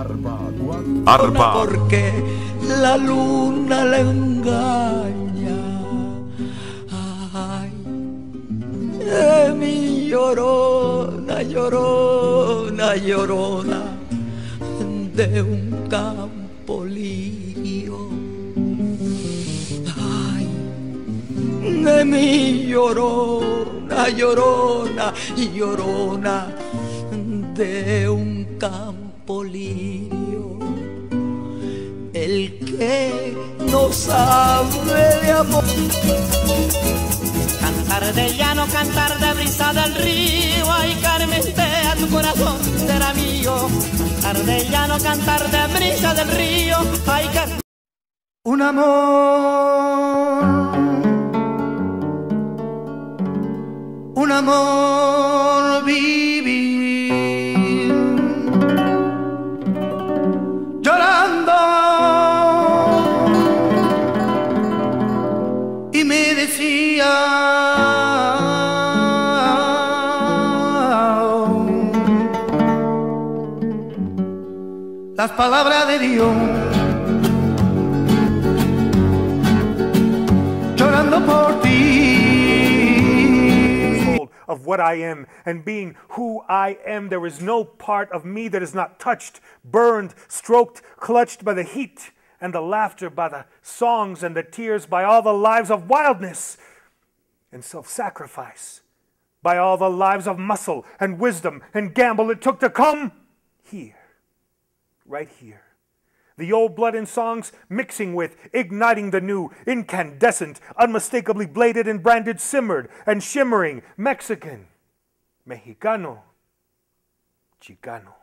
Arba. porque la luna le engaña. Ay, de mi llorona, llorona, llorona, de un campo lirio. Ay, de mi llorona, llorona, llorona, de un campo lirio. El que no sabe de amor. Cantar de llano, cantar de brisa del río, ay Carmen, a tu corazón será mío. Cantar de llano, cantar de brisa del río, ay Carmen. Un amor, un amor Las palabras de Dios. llorando por ti. of what I am and being who I am. There is no part of me that is not touched, burned, stroked, clutched by the heat and the laughter, by the songs and the tears, by all the lives of wildness and self sacrifice, by all the lives of muscle and wisdom and gamble it took to come here, right here. The old blood and songs mixing with, igniting the new, incandescent, unmistakably bladed and branded, simmered and shimmering, Mexican, Mexicano, Chicano.